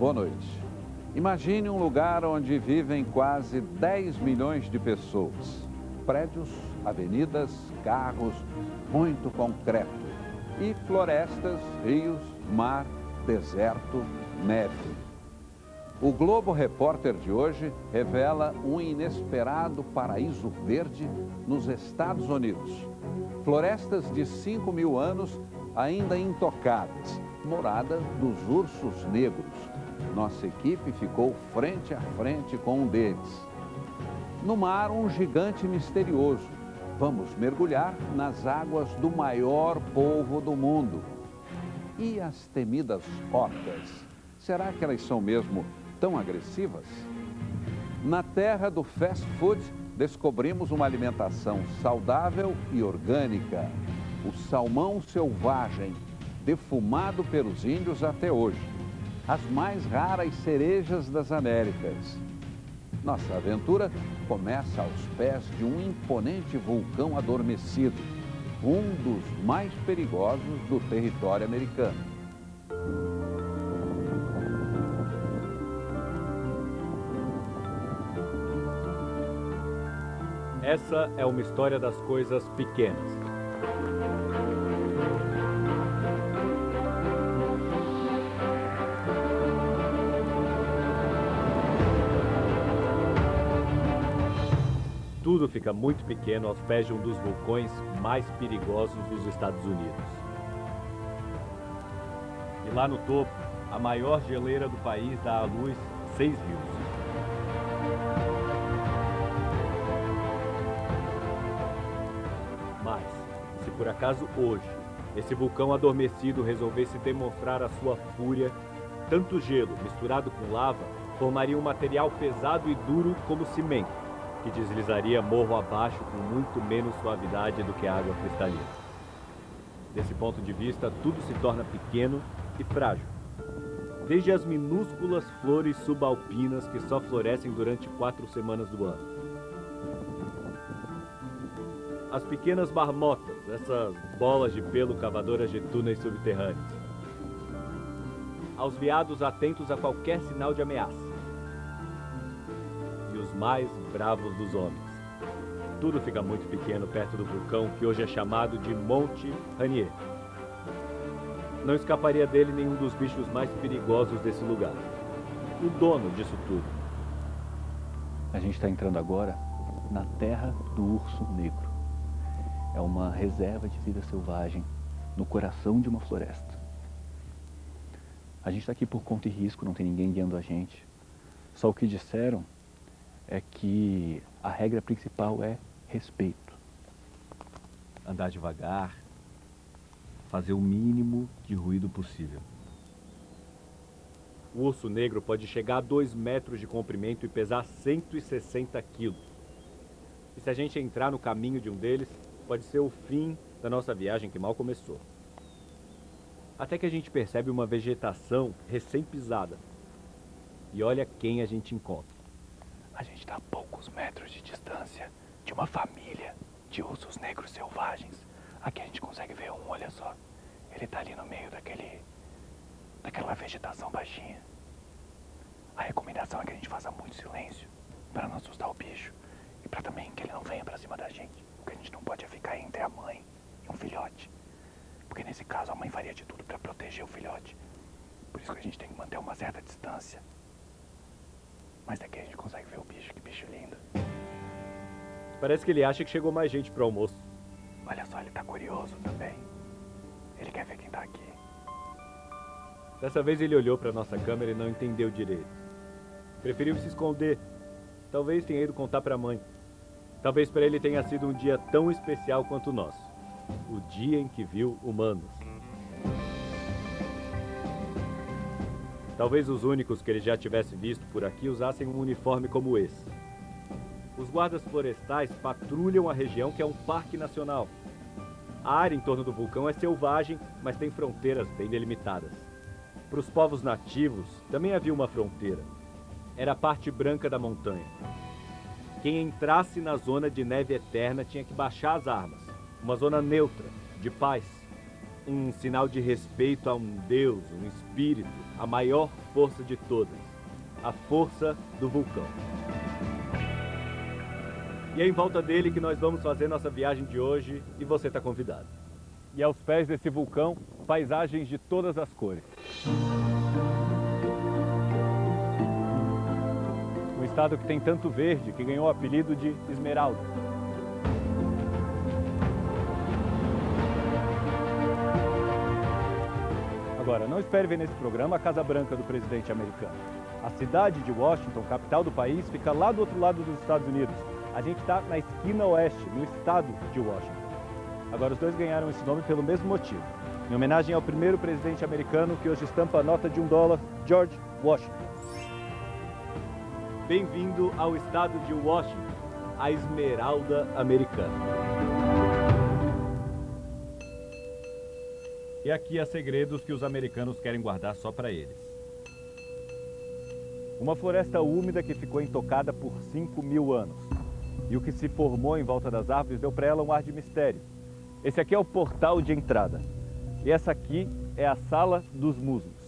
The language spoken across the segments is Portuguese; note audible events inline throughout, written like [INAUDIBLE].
Boa noite. Imagine um lugar onde vivem quase 10 milhões de pessoas. Prédios, avenidas, carros, muito concreto. E florestas, rios, mar, deserto, neve. O Globo Repórter de hoje revela um inesperado paraíso verde nos Estados Unidos. Florestas de 5 mil anos ainda intocadas, morada dos ursos negros. Nossa equipe ficou frente a frente com um deles. No mar, um gigante misterioso. Vamos mergulhar nas águas do maior polvo do mundo. E as temidas orcas? Será que elas são mesmo tão agressivas? Na terra do fast food, descobrimos uma alimentação saudável e orgânica. O salmão selvagem, defumado pelos índios até hoje. As mais raras cerejas das Américas. Nossa aventura começa aos pés de um imponente vulcão adormecido, um dos mais perigosos do território americano. Essa é uma história das coisas pequenas. Tudo fica muito pequeno aos pés de um dos vulcões mais perigosos dos Estados Unidos. E lá no topo, a maior geleira do país dá à luz seis rios. por acaso hoje esse vulcão adormecido resolvesse demonstrar a sua fúria, tanto gelo misturado com lava formaria um material pesado e duro como cimento, que deslizaria morro abaixo com muito menos suavidade do que a água cristalina. Desse ponto de vista, tudo se torna pequeno e frágil. Desde as minúsculas flores subalpinas que só florescem durante quatro semanas do ano as pequenas marmotas, essas bolas de pelo cavadoras de túneis subterrâneos. Aos veados atentos a qualquer sinal de ameaça. Mais bravos dos homens. Tudo fica muito pequeno perto do vulcão que hoje é chamado de Monte Ranier. Não escaparia dele nenhum dos bichos mais perigosos desse lugar. O dono disso tudo. A gente está entrando agora na terra do urso negro. É uma reserva de vida selvagem no coração de uma floresta. A gente está aqui por conta e risco, não tem ninguém guiando a gente. Só o que disseram é que a regra principal é respeito. Andar devagar, fazer o mínimo de ruído possível. O urso negro pode chegar a 2 metros de comprimento e pesar 160 quilos. E se a gente entrar no caminho de um deles, pode ser o fim da nossa viagem que mal começou. Até que a gente percebe uma vegetação recém-pisada. E olha quem a gente encontra. A gente está a poucos metros de distância de uma família de ursos negros selvagens. Aqui a gente consegue ver um, olha só. Ele está ali no meio daquele, daquela vegetação baixinha. A recomendação é que a gente faça muito silêncio para não assustar o bicho e para também que ele não venha para cima da gente. O que a gente não pode é ficar entre a mãe e um filhote. Porque nesse caso a mãe faria de tudo para proteger o filhote. Por isso que a gente tem que manter uma certa distância. Mas daqui a gente consegue ver o bicho, que bicho lindo. Parece que ele acha que chegou mais gente pro almoço. Olha só, ele tá curioso também. Ele quer ver quem tá aqui. Dessa vez ele olhou para nossa câmera e não entendeu direito. Preferiu se esconder. Talvez tenha ido contar para a mãe. Talvez para ele tenha sido um dia tão especial quanto o nosso. O dia em que viu humanos. Talvez os únicos que ele já tivesse visto por aqui usassem um uniforme como esse. Os guardas florestais patrulham a região que é um parque nacional. A área em torno do vulcão é selvagem, mas tem fronteiras bem delimitadas. Para os povos nativos, também havia uma fronteira. Era a parte branca da montanha. Quem entrasse na zona de neve eterna tinha que baixar as armas. Uma zona neutra, de paz. Um sinal de respeito a um Deus, um espírito, a maior força de todas, a força do vulcão. E é em volta dele que nós vamos fazer nossa viagem de hoje e você está convidado. E aos pés desse vulcão, paisagens de todas as cores. Um estado que tem tanto verde que ganhou o apelido de Esmeralda. Agora, não espere ver nesse programa a Casa Branca do presidente americano. A cidade de Washington, capital do país, fica lá do outro lado dos Estados Unidos. A gente está na esquina oeste, no estado de Washington. Agora, os dois ganharam esse nome pelo mesmo motivo. Em homenagem ao primeiro presidente americano que hoje estampa a nota de um dólar, George Washington. Bem-vindo ao estado de Washington, a esmeralda americana. E aqui há segredos que os americanos querem guardar só para eles. Uma floresta úmida que ficou intocada por 5 mil anos. E o que se formou em volta das árvores deu para ela um ar de mistério. Esse aqui é o portal de entrada. E essa aqui é a sala dos musgos.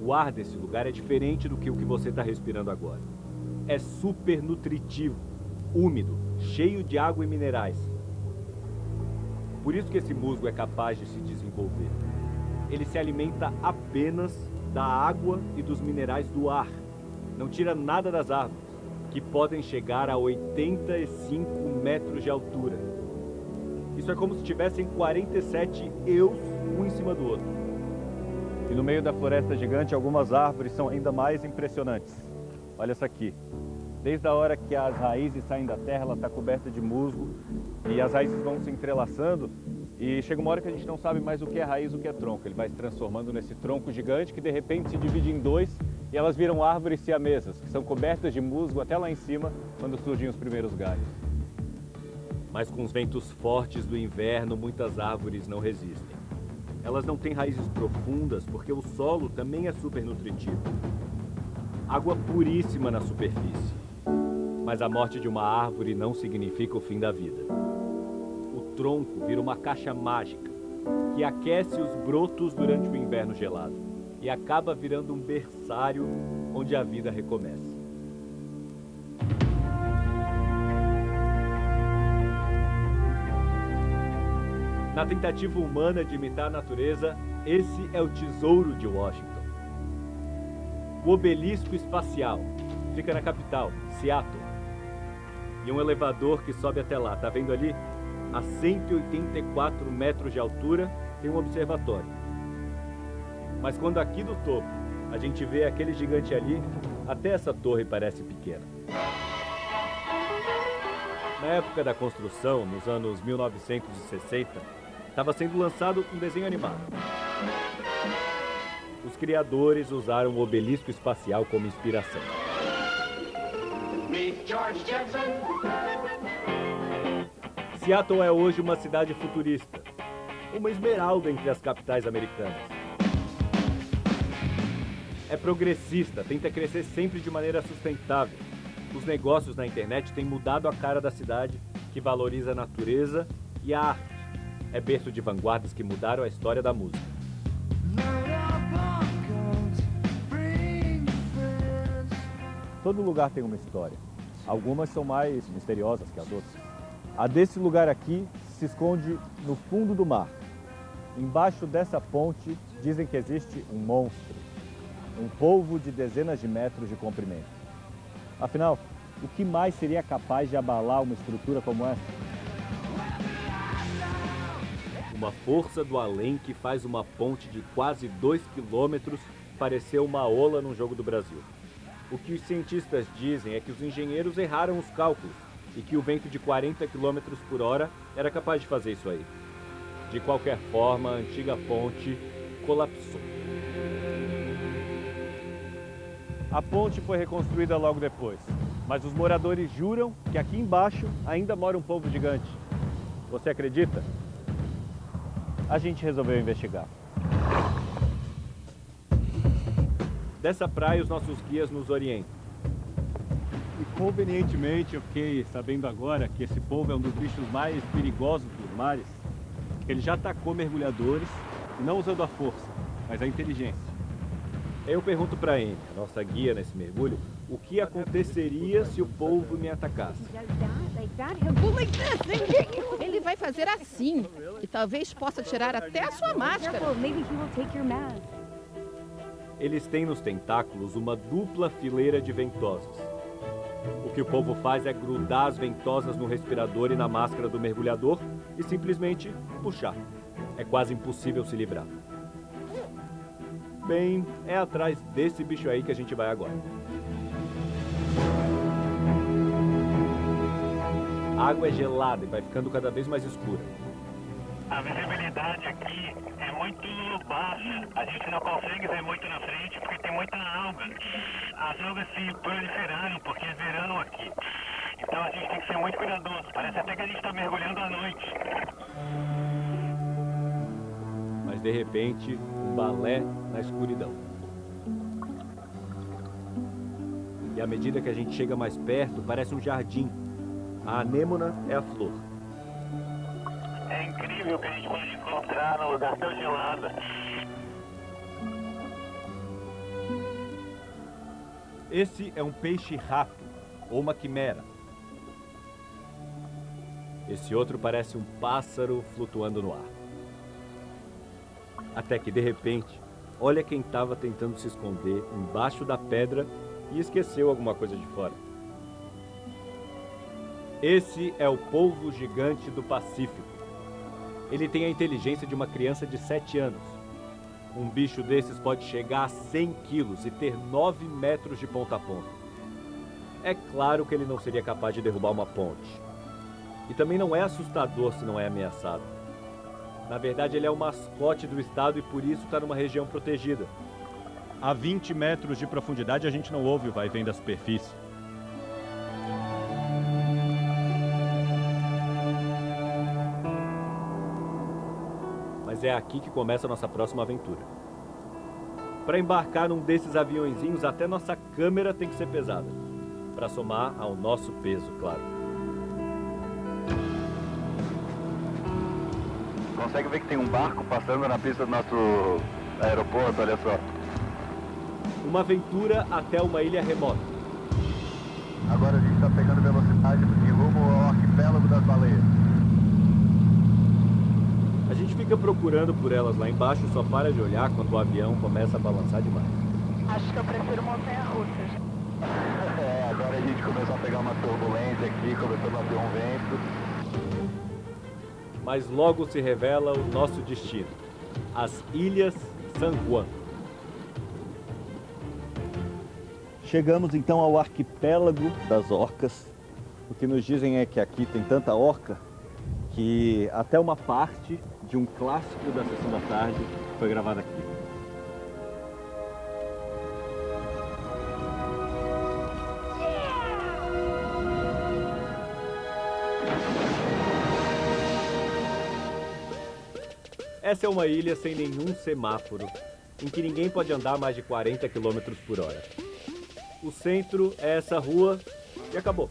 O ar desse lugar é diferente do que o que você está respirando agora é super nutritivo, úmido, cheio de água e minerais. Por isso que esse musgo é capaz de se desenvolver. Ele se alimenta apenas da água e dos minerais do ar. Não tira nada das árvores, que podem chegar a 85 metros de altura. Isso é como se tivessem 47 eus um em cima do outro. E no meio da floresta gigante, algumas árvores são ainda mais impressionantes. Olha essa aqui. Desde a hora que as raízes saem da terra, ela está coberta de musgo e as raízes vão se entrelaçando e chega uma hora que a gente não sabe mais o que é raiz o que é tronco. Ele vai se transformando nesse tronco gigante que de repente se divide em dois e elas viram árvores siamesas, que são cobertas de musgo até lá em cima, quando surgem os primeiros galhos. Mas com os ventos fortes do inverno, muitas árvores não resistem. Elas não têm raízes profundas porque o solo também é super nutritivo água puríssima na superfície. Mas a morte de uma árvore não significa o fim da vida. O tronco vira uma caixa mágica que aquece os brotos durante o inverno gelado e acaba virando um berçário onde a vida recomeça. Na tentativa humana de imitar a natureza, esse é o tesouro de Washington o obelisco espacial. Fica na capital, Seattle. E um elevador que sobe até lá. Tá vendo ali? A 184 metros de altura tem um observatório. Mas quando aqui do topo a gente vê aquele gigante ali, até essa torre parece pequena. Na época da construção, nos anos 1960, estava sendo lançado um desenho animado criadores usaram o obelisco espacial como inspiração. Seattle é hoje uma cidade futurista, uma esmeralda entre as capitais americanas. É progressista, tenta crescer sempre de maneira sustentável. Os negócios na internet têm mudado a cara da cidade, que valoriza a natureza e a arte. É berço de vanguardas que mudaram a história da música. Todo lugar tem uma história. Algumas são mais misteriosas que as outras. A desse lugar aqui se esconde no fundo do mar. Embaixo dessa ponte dizem que existe um monstro, um polvo de dezenas de metros de comprimento. Afinal, o que mais seria capaz de abalar uma estrutura como essa? Uma força do além que faz uma ponte de quase 2 quilômetros parecer uma ola num jogo do Brasil. O que os cientistas dizem é que os engenheiros erraram os cálculos e que o vento de 40 km por hora era capaz de fazer isso aí. De qualquer forma, a antiga ponte colapsou. A ponte foi reconstruída logo depois, mas os moradores juram que aqui embaixo ainda mora um povo gigante. Você acredita? A gente resolveu investigar. Dessa praia, os nossos guias nos orientam. Convenientemente, eu fiquei sabendo agora que esse polvo é um dos bichos mais perigosos dos mares. Ele já atacou mergulhadores, não usando a força, mas a inteligência. Eu pergunto para Amy, a nossa guia nesse mergulho, o que aconteceria se o polvo me atacasse. Ele vai fazer assim e talvez possa tirar até a sua máscara. Eles têm nos tentáculos uma dupla fileira de ventosas. O que o povo faz é grudar as ventosas no respirador e na máscara do mergulhador e simplesmente puxar. É quase impossível se livrar. Bem, é atrás desse bicho aí que a gente vai agora. A água é gelada e vai ficando cada vez mais escura. A visibilidade aqui muito baixa. A gente não consegue ver muito na frente porque tem muita alga. As algas se proliferaram porque é verão aqui. Então a gente tem que ser muito cuidadoso. Parece até que a gente está mergulhando à noite. Mas de repente, um balé na escuridão. E à medida que a gente chega mais perto, parece um jardim. A anêmona é a flor. É incrível que a gente pode encontrar num lugar tão gelado. Esse é um peixe rato, ou uma quimera. Esse outro parece um pássaro flutuando no ar. Até que, de repente, olha quem estava tentando se esconder embaixo da pedra e esqueceu alguma coisa de fora. Esse é o polvo gigante do Pacífico. Ele tem a inteligência de uma criança de 7 anos. Um bicho desses pode chegar a 100 quilos e ter 9 metros de ponta a ponta. É claro que ele não seria capaz de derrubar uma ponte. E também não é assustador se não é ameaçado. Na verdade, ele é o mascote do estado e por isso está numa região protegida. A 20 metros de profundidade a gente não ouve o vai vem da superfície. Mas é aqui que começa a nossa próxima aventura. Para embarcar num desses aviãozinhos, até nossa câmera tem que ser pesada. Para somar ao nosso peso, claro. Consegue ver que tem um barco passando na pista do nosso aeroporto, olha só. Uma aventura até uma ilha remota. Agora a gente está pegando velocidade em rumo ao arquipélago das baleias. Fica procurando por elas lá embaixo e só para de olhar quando o avião começa a balançar demais. Acho que eu prefiro montanha-russa. [LAUGHS] É, agora a gente começou a pegar uma turbulência aqui, começou a bater um vento. Mas logo se revela o nosso destino: as Ilhas San Juan. Chegamos então ao arquipélago das orcas. O que nos dizem é que aqui tem tanta orca que até uma parte de um clássico da sessão da tarde foi gravada aqui. Essa é uma ilha sem nenhum semáforo, em que ninguém pode andar mais de 40 km por hora. O centro é essa rua e acabou.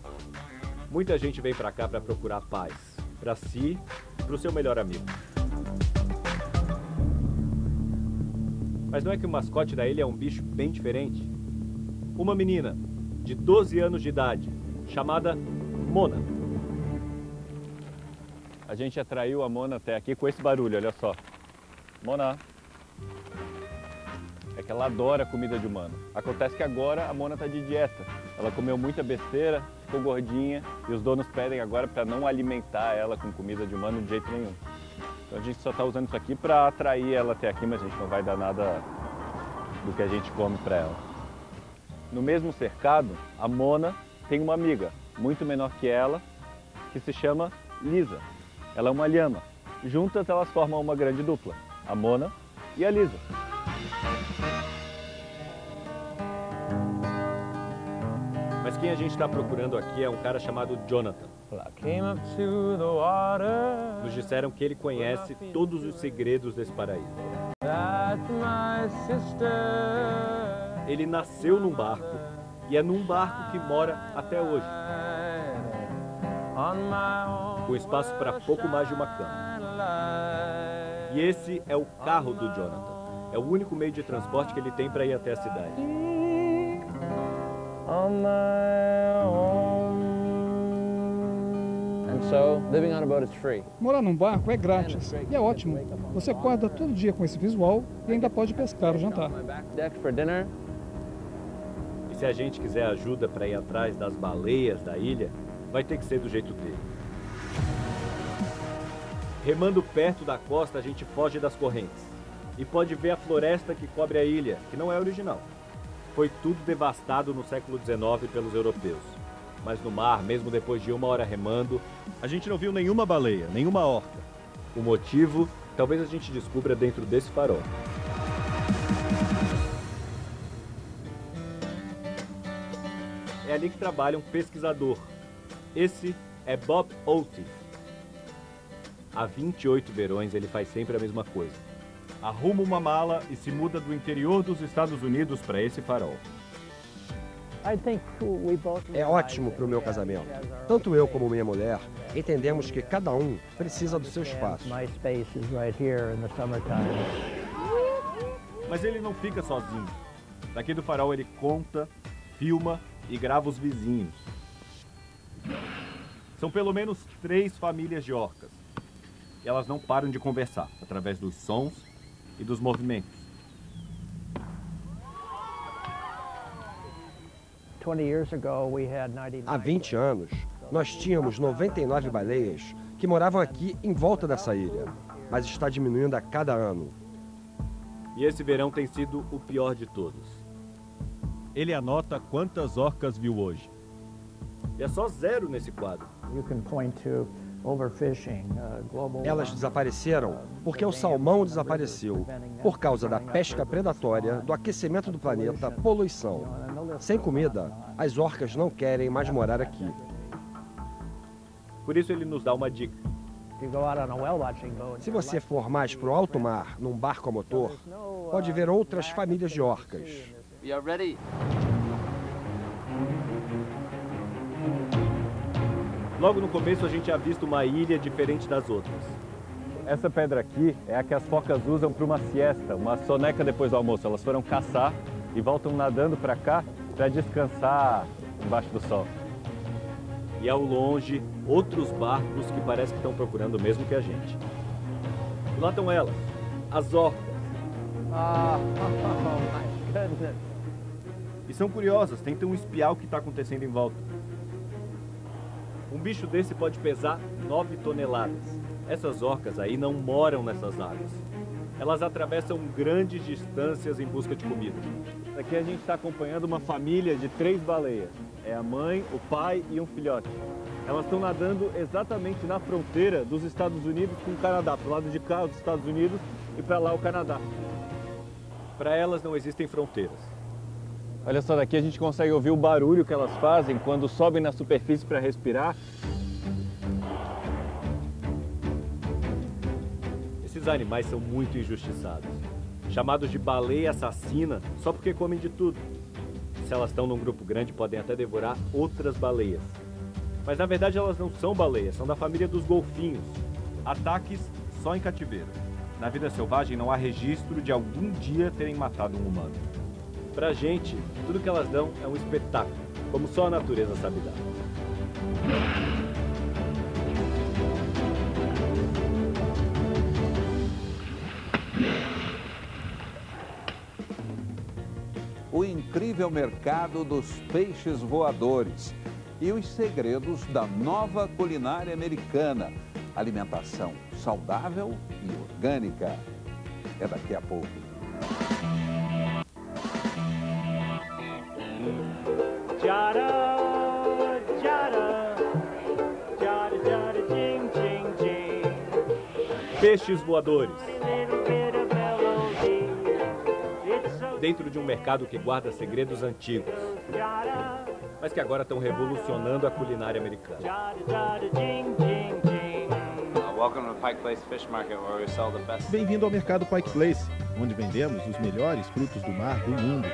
Muita gente vem pra cá pra procurar paz, pra si, pro seu melhor amigo. Mas não é que o mascote da ilha é um bicho bem diferente? Uma menina de 12 anos de idade, chamada Mona. A gente atraiu a Mona até aqui com esse barulho, olha só. Mona. É que ela adora comida de humano. Acontece que agora a Mona está de dieta. Ela comeu muita besteira, ficou gordinha e os donos pedem agora para não alimentar ela com comida de humano de jeito nenhum. Então a gente só está usando isso aqui para atrair ela até aqui, mas a gente não vai dar nada do que a gente come para ela. No mesmo cercado, a Mona tem uma amiga muito menor que ela, que se chama Lisa. Ela é uma lhama. Juntas elas formam uma grande dupla, a Mona e a Lisa. Quem a gente está procurando aqui é um cara chamado Jonathan. Nos disseram que ele conhece todos os segredos desse paraíso. Ele nasceu num barco, E é num barco que mora até hoje. Com espaço para pouco mais de uma cama. E esse é o carro do Jonathan. É o único meio de transporte que ele tem para ir até a cidade. Morar num barco é grátis e é ótimo. Você acorda todo dia com esse visual e ainda pode pescar o jantar. E se a gente quiser ajuda para ir atrás das baleias da ilha, vai ter que ser do jeito dele. Remando perto da costa, a gente foge das correntes e pode ver a floresta que cobre a ilha, que não é original. Foi tudo devastado no século XIX pelos europeus. Mas no mar, mesmo depois de uma hora remando, A gente não viu nenhuma baleia, nenhuma orca. o motivo talvez a gente descubra dentro desse farol. É ali que trabalha um pesquisador. Esse é Bob Oates. Há 28 verões ele faz sempre a mesma coisa. Arruma uma mala e se muda do interior dos Estados Unidos para esse farol. É ótimo para o meu casamento. Tanto eu como minha mulher entendemos que cada um precisa do seu espaço. Mas ele não fica sozinho. Daqui do farol ele conta, filma e grava os vizinhos. São pelo menos três famílias de orcas. E elas não param de conversar através dos sons e dos movimentos. Há 20 anos, nós tínhamos 99 baleias que moravam aqui em volta dessa ilha, mas está diminuindo a cada ano. E esse verão tem sido o pior de todos. Ele anota quantas orcas viu hoje. E é só zero nesse quadro. Elas desapareceram porque o salmão desapareceu por causa da pesca predatória, do aquecimento do planeta, poluição. Sem comida, as orcas não querem mais morar aqui. Por isso ele nos dá uma dica. Se você for mais para o alto mar, num barco a motor, pode ver outras famílias de orcas. Logo no começo a gente avista uma ilha diferente das outras. Essa pedra aqui é a que as focas usam para uma siesta, uma soneca depois do almoço. Elas foram caçar e voltam nadando para cá para descansar embaixo do sol. E ao longe, outros barcos que parece que estão procurando o mesmo que a gente. E lá estão elas, as orcas. [LAUGHS] E são curiosas, tentam espiar o que está acontecendo em volta. Um bicho desse pode pesar 9 toneladas. Essas orcas aí não moram nessas águas. Elas atravessam grandes distâncias em busca de comida. Aqui a gente está acompanhando uma família de três baleias. É a mãe, o pai e um filhote. Elas estão nadando exatamente na fronteira dos Estados Unidos com o Canadá. Para o lado de cá, os Estados Unidos e para lá o Canadá. Para elas não existem fronteiras. Olha só, daqui a gente consegue ouvir o barulho que elas fazem quando sobem na superfície para respirar. Esses animais são muito injustiçados. Chamados de baleia assassina só porque comem de tudo. Se elas estão num grupo grande, podem até devorar outras baleias. Mas na verdade elas não são baleias, são da família dos golfinhos. Ataques só em cativeiro. Na vida selvagem não há registro de algum dia terem matado um humano. Pra gente, tudo que elas dão é um espetáculo, como só a natureza sabe dar. O incrível mercado dos peixes voadores e os segredos da nova culinária americana. Alimentação saudável e orgânica. É daqui a pouco. Peixes voadores. Dentro de um mercado que guarda segredos antigos, mas que agora estão revolucionando a culinária americana. Bem-vindo ao mercado Pike Place, onde vendemos os melhores frutos do mar do mundo.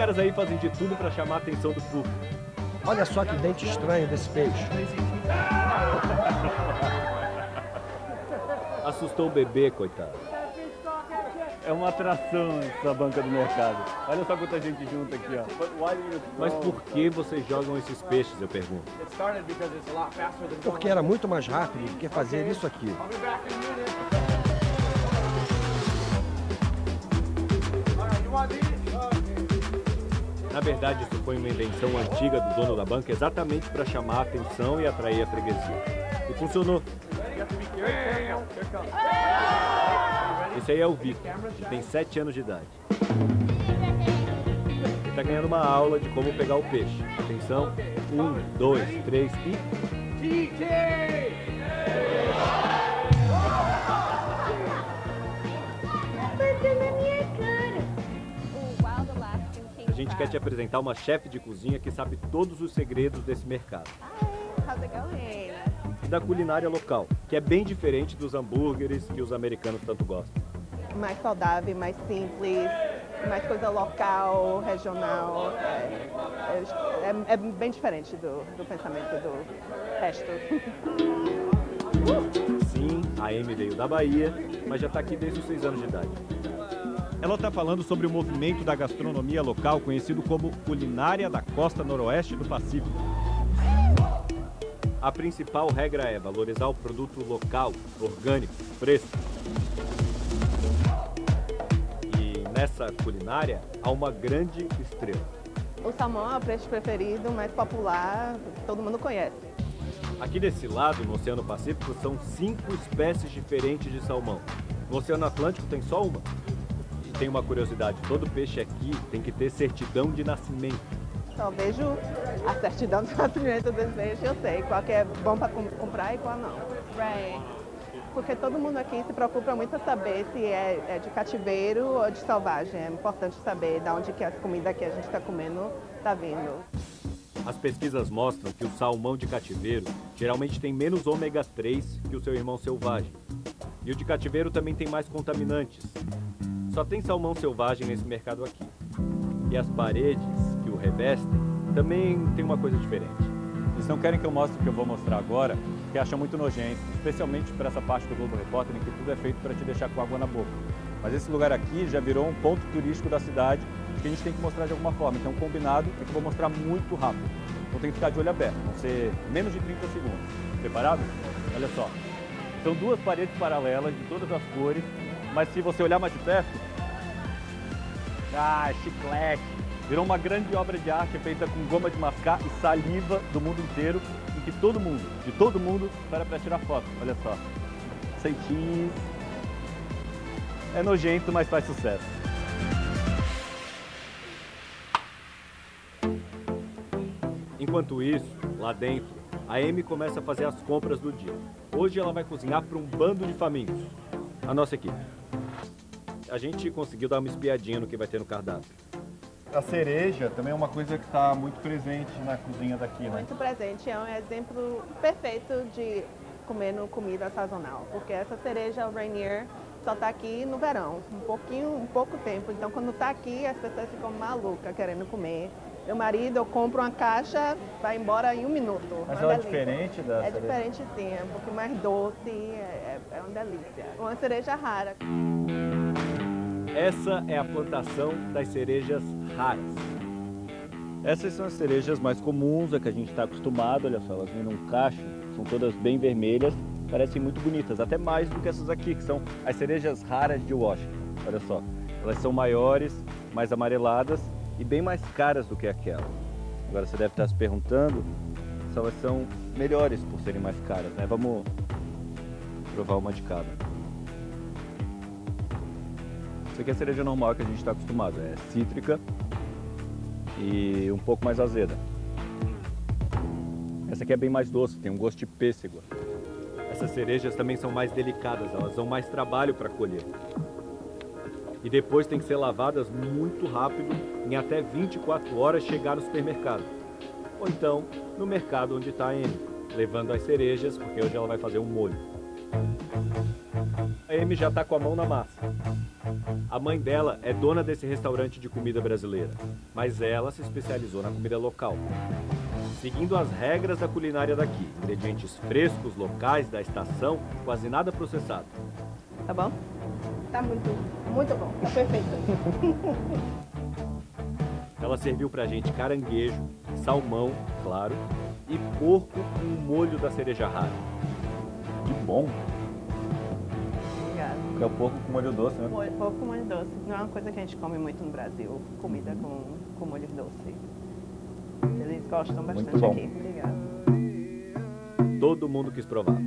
Caras aí fazem de tudo para chamar a atenção do público. Olha só que dente estranho desse peixe. [LAUGHS] Assustou o bebê, coitado. É uma atração essa banca do mercado. Olha só quanta gente junta aqui, ó. Mas por que vocês jogam esses peixes, eu pergunto? Porque era muito mais rápido do que fazer isso aqui. Na verdade, isso foi uma invenção antiga do dono da banca exatamente para chamar a atenção e atrair a freguesia. E funcionou. Esse aí é o Vitor, tem 7 anos de idade. Ele está ganhando uma aula de como pegar o peixe. Atenção, um, dois, três e... gente quer te apresentar uma chefe de cozinha que sabe todos os segredos desse mercado. E da culinária local, que é bem diferente dos hambúrgueres que os americanos tanto gostam. Mais saudável, mais simples, mais coisa local, regional. É, é- é bem diferente do, do pensamento do resto. Sim, a Amy veio da Bahia, mas já está aqui desde os 6 anos de idade. Ela está falando sobre o movimento da gastronomia local conhecido como culinária da costa noroeste do Pacífico. A principal regra é valorizar o produto local, orgânico, fresco. E nessa culinária há uma grande estrela. O salmão é o peixe preferido, mais popular, todo mundo conhece. Aqui desse lado, no Oceano Pacífico, são cinco espécies diferentes de salmão. No Oceano Atlântico tem só uma. Tem uma curiosidade, todo peixe aqui tem que ter certidão de nascimento. Só vejo a certidão de [LAUGHS] nascimento dos peixes, eu sei qual que é bom para comprar e qual não. Right. Porque todo mundo aqui se preocupa muito em saber se é, é de cativeiro ou de selvagem. É importante saber de onde que a comida que a gente está comendo está vindo. As pesquisas mostram que o salmão de cativeiro geralmente tem menos ômega 3 que o seu irmão selvagem. E o de cativeiro também tem mais contaminantes. Só tem salmão selvagem nesse mercado aqui. E as paredes que o revestem também tem uma coisa diferente. Eles não querem que eu mostre o que eu vou mostrar agora, porque acham muito nojento, especialmente para essa parte do Globo Repórter em que tudo é feito para te deixar com água na boca. Mas esse lugar aqui já virou um ponto turístico da cidade que a gente tem que mostrar de alguma forma. Então, combinado é que eu vou mostrar muito rápido. Então, tem que ficar de olho aberto. Vão ser menos de 30 segundos. Preparado? Olha só. São duas paredes paralelas de todas as cores, mas se você olhar mais de perto, ah, chiclete. Virou uma grande obra de arte feita com goma de mascar e saliva do mundo inteiro, em que todo mundo, de todo mundo, para para tirar foto. Olha só. Sem. É nojento, mas faz sucesso. Enquanto isso, lá dentro, a Amy começa a fazer as compras do dia. Hoje ela vai cozinhar para um bando de famintos. A nossa equipe. A gente conseguiu dar uma espiadinha no que vai ter no cardápio. A cereja também é uma coisa que está muito presente na cozinha daqui, né? Muito presente, é um exemplo perfeito de comendo comida sazonal, porque essa cereja o Rainier só está aqui no verão, um pouquinho, um pouco tempo. Então quando está aqui as pessoas ficam malucas querendo comer. Meu marido, eu compro uma caixa, vai embora em um minuto. Mas Uma ela é diferente da É cereja? diferente sim, é um pouquinho mais doce, é, é uma delícia. Uma cereja rara. Essa é a plantação das cerejas raras. Essas são as cerejas mais comuns, a que a gente está acostumado. Olha só, elas vêm num cacho, são todas bem vermelhas, parecem muito bonitas, até mais do que essas aqui, que são as cerejas raras de Washington. Olha só, elas são maiores, mais amareladas e bem mais caras do que aquela. Agora você deve estar se perguntando se elas são melhores por serem mais caras, né? Vamos provar uma de cada. Isso aqui é a cereja normal que a gente está acostumado, é cítrica e um pouco mais azeda. Essa aqui é bem mais doce, tem um gosto de pêssego. Essas cerejas também são mais delicadas, elas dão mais trabalho para colher. E depois tem que ser lavadas muito rápido, em até 24 horas chegar no supermercado. Ou então, no mercado onde está a Amy, levando as cerejas, porque hoje ela vai fazer um molho. A Amy já está com a mão na massa. A mãe dela é dona desse restaurante de comida brasileira, mas ela se especializou na comida local. Seguindo as regras da culinária daqui, ingredientes frescos, locais, da estação, quase nada processado. Tá bom? Tá muito, muito bom. Tá perfeito. [LAUGHS] Ela serviu pra gente caranguejo, salmão, claro, e porco com o molho da cereja rara. Que bom! Obrigada. É o porco com molho doce, né? Molho- Porco com molho doce. Não é uma coisa que a gente come muito no Brasil, comida com, com molho doce. Eles gostam bastante bom. aqui. Obrigada. Todo mundo quis provar.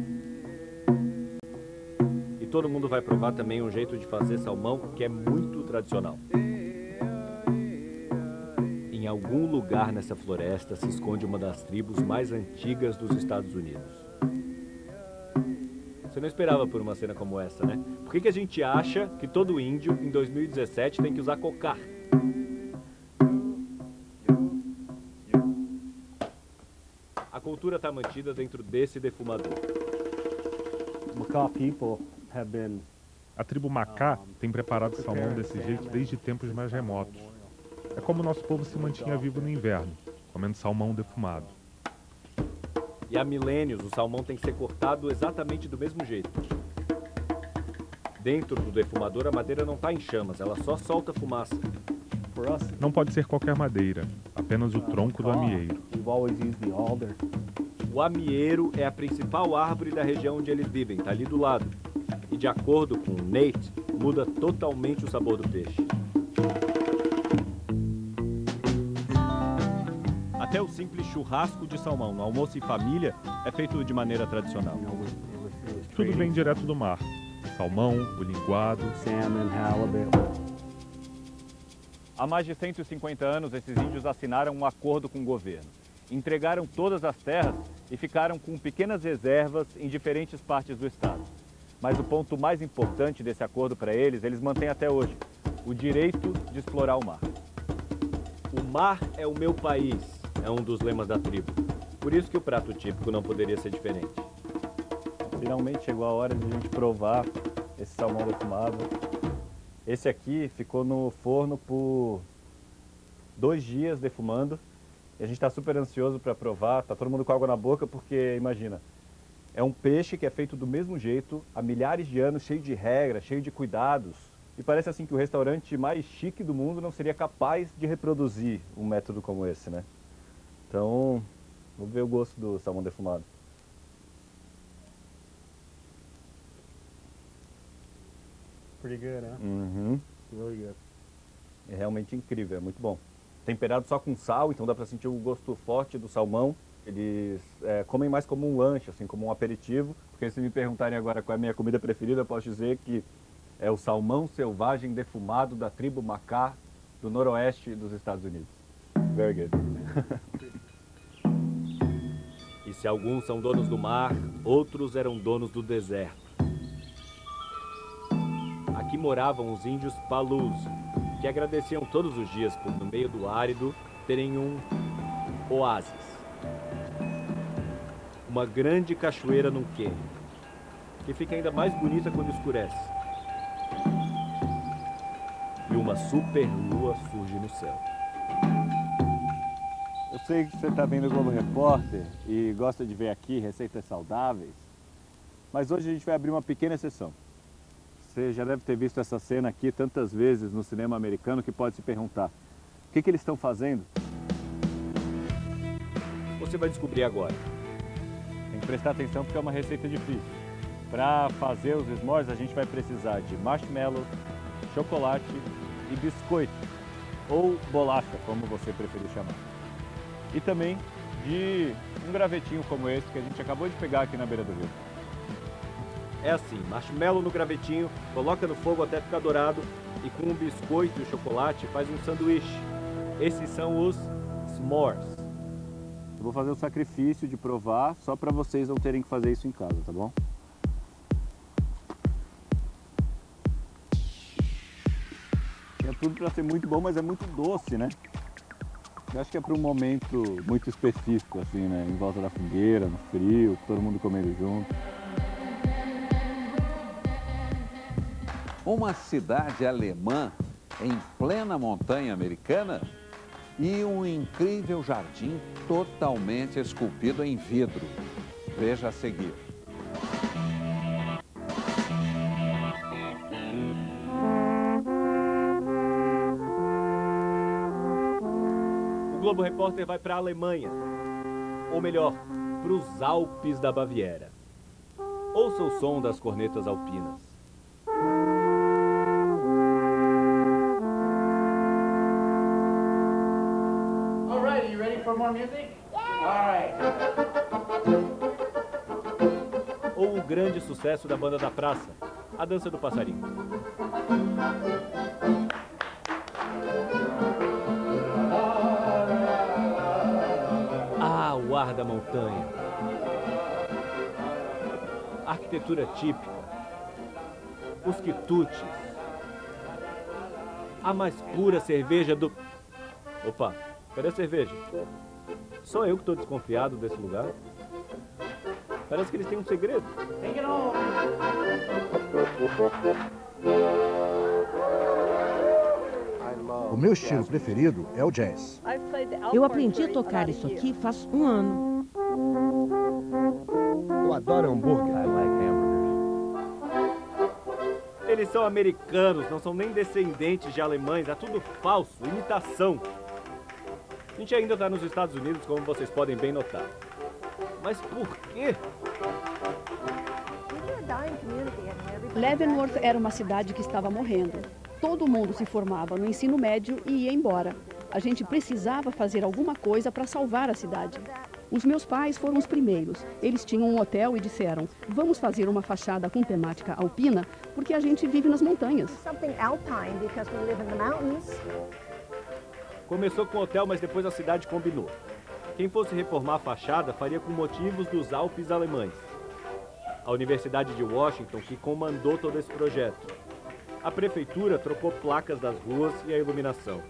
E todo mundo vai provar também um jeito de fazer salmão que é muito tradicional. Em algum lugar nessa floresta se esconde uma das tribos mais antigas dos Estados Unidos. Você não esperava por uma cena como essa, né? Por que, que a gente acha que todo índio em 2017 tem que usar cocar? A cultura está mantida dentro desse defumador. A tribo Macá tem preparado salmão desse jeito desde tempos mais remotos. É como o nosso povo se mantinha vivo no inverno, comendo salmão defumado. E há milênios o salmão tem que ser cortado exatamente do mesmo jeito. Dentro do defumador a madeira não está em chamas, ela só solta fumaça. Não pode ser qualquer madeira, apenas o tronco do amieiro. O amieiro é a principal árvore da região onde eles vivem, está ali do lado. E de acordo com o Nate, muda totalmente o sabor do peixe. Simples churrasco de salmão no almoço em família é feito de maneira tradicional. Tudo vem direto do mar. Salmão, o linguado, Há mais de 150 anos, esses índios assinaram um acordo com o governo. Entregaram todas as terras e ficaram com pequenas reservas em diferentes partes do estado. Mas o ponto mais importante desse acordo para eles, eles mantêm até hoje: o direito de explorar o mar. O mar é o meu país, é um dos lemas da tribo. Por isso que o prato típico não poderia ser diferente. Finalmente chegou a hora de a gente provar esse salmão defumado. Esse aqui ficou no forno por dois dias defumando. E a gente está super ansioso para provar. Tá todo mundo com água na boca porque, imagina, é um peixe que é feito do mesmo jeito há milhares de anos, cheio de regras, cheio de cuidados. E parece assim que o restaurante mais chique do mundo não seria capaz de reproduzir um método como esse, né? Então, vamos ver o gosto do salmão defumado. Pretty good, huh? Uhum. Really good. É realmente incrível, é muito bom. Temperado só com sal, então dá para sentir o gosto forte do salmão. Eles é, comem mais como um lanche, assim, como um aperitivo. Porque se me perguntarem agora qual é a minha comida preferida, eu posso dizer que é o salmão selvagem defumado da tribo Macá do noroeste dos Estados Unidos. Very good. [LAUGHS] Se alguns são donos do mar, outros eram donos do deserto. Aqui moravam os índios Palus, que agradeciam todos os dias por, no meio do árido, terem um oásis. Uma grande cachoeira num cânion, que fica ainda mais bonita quando escurece. E uma super lua surge no céu. Sei que você está vendo o Globo Repórter e gosta de ver aqui receitas saudáveis, mas hoje a gente vai abrir uma pequena exceção. Você já deve ter visto essa cena aqui tantas vezes no cinema americano que pode se perguntar: o que, que eles estão fazendo? Você vai descobrir agora. Tem que prestar atenção porque é uma receita difícil. Para fazer os s'mores, a gente vai precisar de marshmallow, chocolate e biscoito, ou bolacha, como você preferir chamar. E também de um gravetinho como esse que a gente acabou de pegar aqui na beira do rio. É assim, marshmallow no gravetinho, coloca no fogo até ficar dourado e com o biscoito e o chocolate faz um sanduíche. Esses são os s'mores. Eu vou fazer o sacrifício de provar só para vocês não terem que fazer isso em casa, tá bom? É tudo para ser muito bom, mas é muito doce, né? Eu acho que é para um momento muito específico, assim, né? Em volta da fogueira, no frio, todo mundo comendo junto. uma cidade alemã em plena montanha americana e um incrível jardim totalmente esculpido em vidro. Veja a seguir. Globo Repórter vai para a Alemanha, ou melhor, para os Alpes da Baviera. Ouça o som das cornetas alpinas. All right, are you ready for more music? All right. Ou o grande sucesso da banda da praça, a dança do passarinho. Ah, o ar da montanha. Arquitetura típica. Os quitutes. A mais pura cerveja do. Opa, cadê a cerveja? Só eu que estou desconfiado desse lugar. Parece que eles têm um segredo. O meu estilo preferido é o jazz. Eu aprendi a tocar isso aqui faz um ano. Eu adoro hambúrguer. Eles são americanos, não são nem descendentes de alemães, é tudo falso, imitação. A gente ainda está nos Estados Unidos, como vocês podem bem notar. Mas por quê? Leavenworth era uma cidade que estava morrendo. Todo mundo se formava no ensino médio e ia embora. A gente precisava fazer alguma coisa para salvar a cidade. Os meus pais foram os primeiros. Eles tinham um hotel e disseram: vamos fazer uma fachada com temática alpina, porque a gente vive nas montanhas. Começou com o hotel, mas depois a cidade combinou. Quem fosse reformar a fachada faria com motivos dos Alpes alemães. A Universidade de Washington que comandou todo esse projeto. A prefeitura trocou placas das ruas e a iluminação.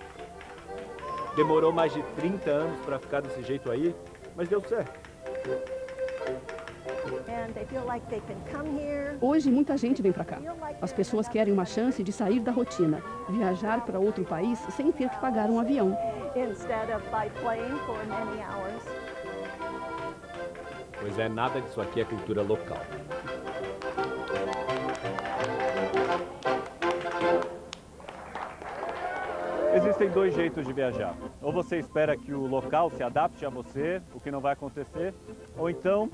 Demorou mais de 30 anos para ficar desse jeito aí, mas deu certo. Hoje muita gente vem para cá. As pessoas querem uma chance de sair da rotina, viajar para outro país sem ter que pagar um avião. Pois é, nada disso aqui é cultura local. Existem dois jeitos de viajar. Ou você espera que o local se adapte a você, o que não vai acontecer, ou então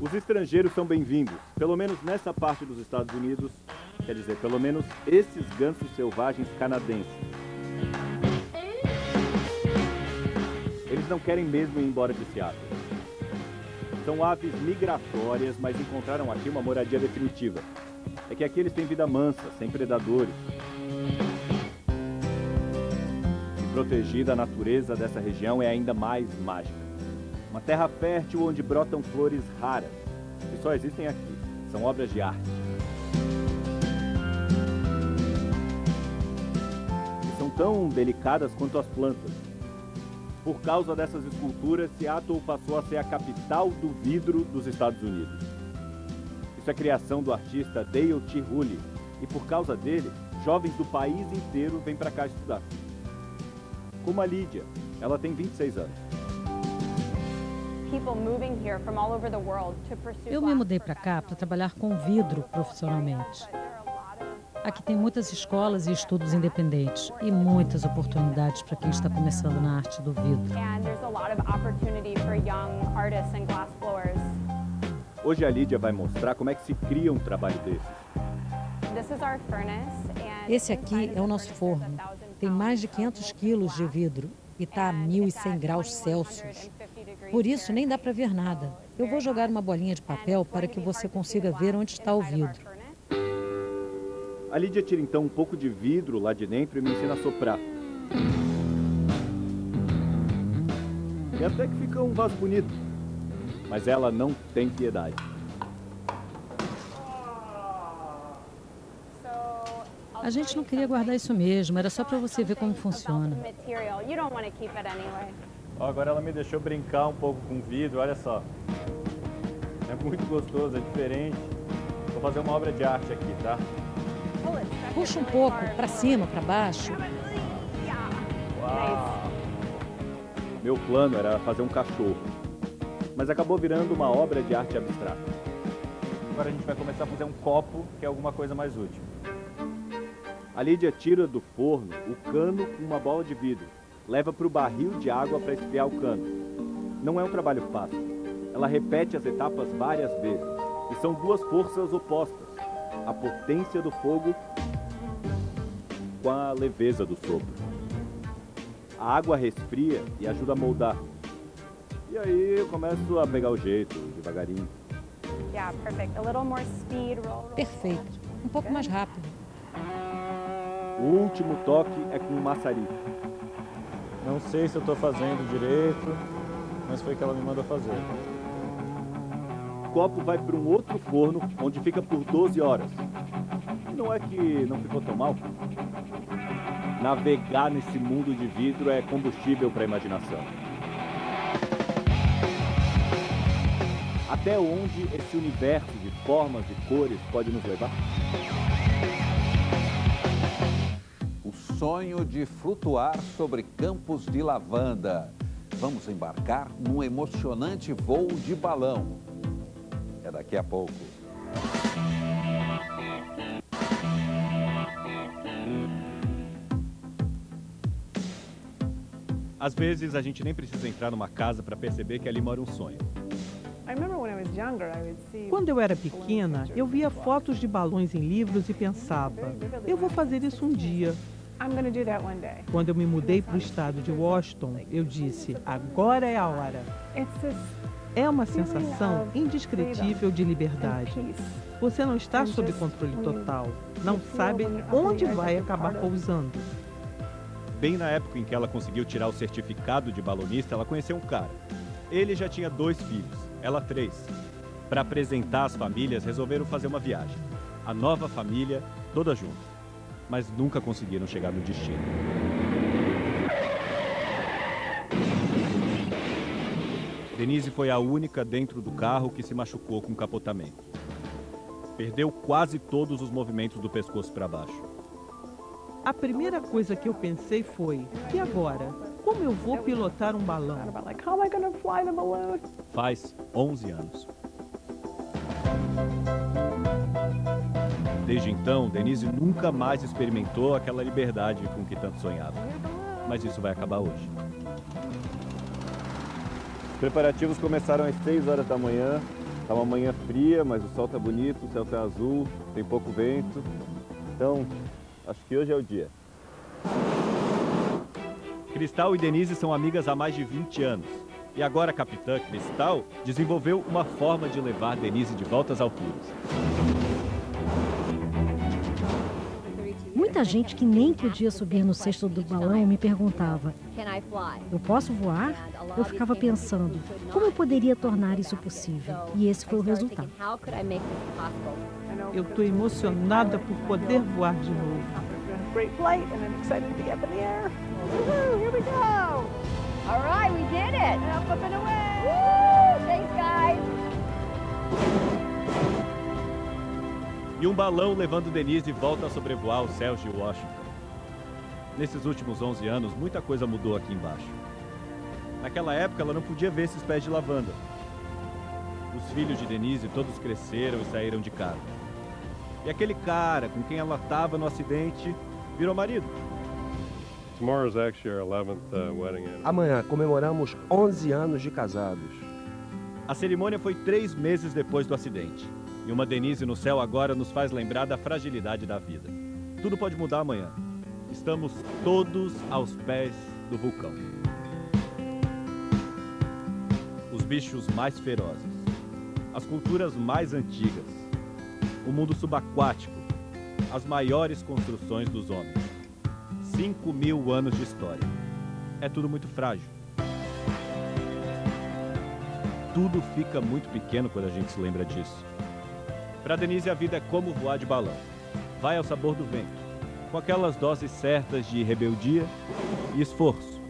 Os estrangeiros são bem-vindos, pelo menos nessa parte dos Estados Unidos, quer dizer, pelo menos esses gansos selvagens canadenses. Eles não querem mesmo ir embora de Seattle. São aves migratórias, mas encontraram aqui uma moradia definitiva. É que aqui eles têm vida mansa, sem predadores. E protegida, a natureza dessa região é ainda mais mágica. Uma terra fértil onde brotam flores raras, que só existem aqui. São obras de arte. E são tão delicadas quanto as plantas. Por causa dessas esculturas, Seattle passou a ser a capital do vidro dos Estados Unidos. Isso é criação do artista Dale Chihuly, e por causa dele, jovens do país inteiro vêm para cá estudar. Como a Lídia, ela tem 26 anos. Eu me mudei para cá para trabalhar com vidro profissionalmente. Aqui tem muitas escolas e estudos independentes e muitas oportunidades para quem está começando na arte do vidro. Hoje a Lídia vai mostrar como é que se cria um trabalho desses. Esse aqui é o nosso forno. Tem mais de 500 quilos de vidro e está a 1.100 graus Celsius. Por isso, nem dá para ver nada. Eu vou jogar uma bolinha de papel para que você consiga ver onde está o vidro. A Lídia tira então um pouco de vidro lá de dentro e me ensina a soprar. E até que fica um vaso bonito. Mas ela não tem piedade. A gente não queria guardar isso mesmo, era só para você ver como funciona. Ó, agora ela me deixou brincar um pouco com o vidro, olha só. É muito gostoso, é diferente. Vou fazer uma obra de arte aqui, tá? Puxa um pouco, para cima, para baixo. Uau! Meu plano era fazer um cachorro, mas acabou virando uma obra de arte abstrata. Agora a gente vai começar a fazer um copo, que é alguma coisa mais útil. A Lídia tira do forno o cano com uma bola de vidro, leva para o barril de água para esfriar o cano. Não é um trabalho fácil. Ela repete as etapas várias vezes, e são duas forças opostas: a potência do fogo com a leveza do sopro. A água resfria e ajuda a moldar. E aí eu começo a pegar o jeito, devagarinho. Perfeito. Um pouco mais rápido. O último toque é com o maçarico. Não sei se eu estou fazendo direito, mas foi o que ela me mandou fazer. O copo vai para um outro forno, onde fica por 12 horas. Não é que não ficou tão mal? Navegar nesse mundo de vidro é combustível para a imaginação. Até onde esse universo de formas e cores pode nos levar? O sonho de flutuar sobre campos de lavanda. Vamos embarcar num emocionante voo de balão. É daqui a pouco. Às vezes a gente nem precisa entrar numa casa para perceber que ali mora um sonho. Quando eu era pequena, eu via fotos de balões em livros e pensava: eu vou fazer isso um dia. Quando eu me mudei para o estado de Washington, eu disse: agora é a hora. É uma sensação indescritível de liberdade. Você não está sob controle total, não sabe onde vai acabar pousando. Bem na época em que ela conseguiu tirar o certificado de balonista, ela conheceu um cara. Ele já tinha dois filhos, ela três. Para apresentar as famílias, resolveram fazer uma viagem. A nova família, toda junta. Mas nunca conseguiram chegar no destino. Denise foi a única dentro do carro que se machucou com capotamento. Perdeu quase todos os movimentos do pescoço para baixo. A primeira coisa que eu pensei foi: e agora? Como eu vou pilotar um balão? Faz 11 anos. Desde então, Denise nunca mais experimentou aquela liberdade com que tanto sonhava. Mas isso vai acabar hoje. Os preparativos começaram às 6 horas da manhã. Está uma manhã fria, mas o sol está bonito, o céu está azul, tem pouco vento. Então, acho que hoje é o dia. Cristal e Denise são amigas há mais de 20 anos. E agora a capitã Cristal desenvolveu uma forma de levar Denise de volta às alturas. Muita gente que nem podia subir no cesto do balão me perguntava: Eu posso voar? Eu ficava pensando: como eu poderia tornar isso possível? E esse foi o resultado. Eu estou emocionada por poder voar de novo. Great flight, and I'm excited to get up in the air. Woohoo! Here we go! All right, we did it! Up, up and away! Woo! Thanks, guys! E um balão levando Denise de volta a sobrevoar os céus de Washington. Nesses últimos 11 anos, muita coisa mudou aqui embaixo. Naquela época, ela não podia ver esses pés de lavanda. Os filhos de Denise todos cresceram e saíram de casa. E aquele cara com quem ela estava no acidente virou marido. Amanhã comemoramos 11 anos de casados. A cerimônia foi três meses depois do acidente. E uma Denise no céu agora nos faz lembrar da fragilidade da vida. Tudo pode mudar amanhã. Estamos todos aos pés do vulcão. Os bichos mais ferozes, as culturas mais antigas, o mundo subaquático, as maiores construções dos homens. 5 mil anos de história. É tudo muito frágil. Tudo fica muito pequeno quando a gente se lembra disso. Para Denise, a vida é como voar de balão. Vai ao sabor do vento, com aquelas doses certas de rebeldia e esforço.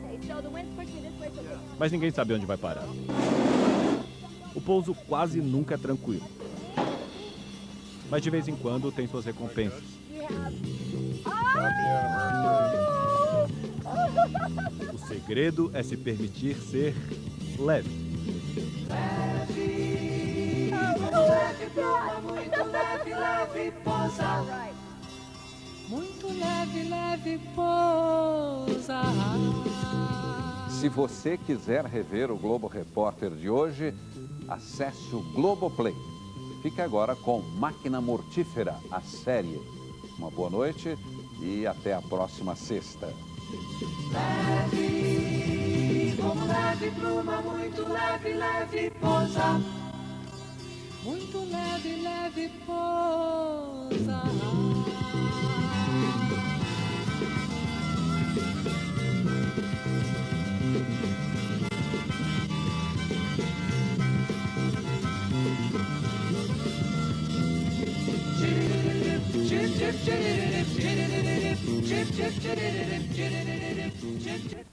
Mas ninguém sabe onde vai parar. O pouso quase nunca é tranquilo. Mas de vez em quando tem suas recompensas. O segredo é se permitir ser leve. Muito leve, leve, pousa. Muito leve, leve, pousa. Se você quiser rever o Globo Repórter de hoje, acesse o Globoplay. Fique agora com Máquina Mortífera, a série. Uma boa noite e até a próxima sexta. Leve, como leve pluma, muito leve, leve pousa. Muito leve, leve pousa. Chip, chip, chip, chip, chip, chip, chip, chip, chip, chip, chip, chip, chip, chip.